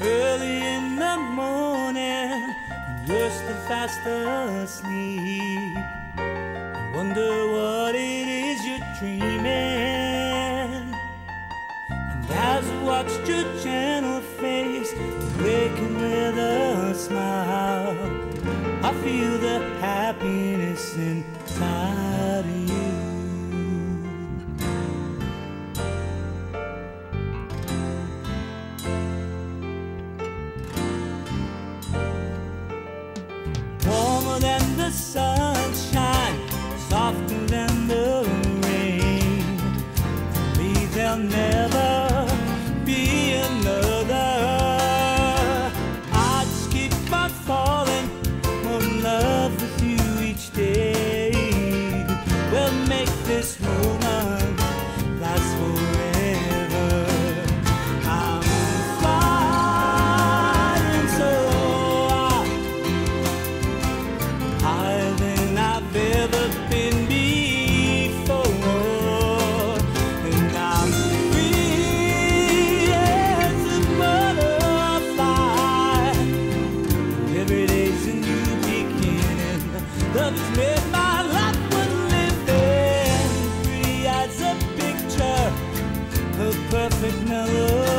early in the morning when you're still fast asleep. I wonder what it is you're dreaming. And as I watched your gentle face waking with a smile, I feel the happiness inside never be another. I just keep on falling in love with you each day. We'll make this. perfect melody.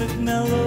perfect melody.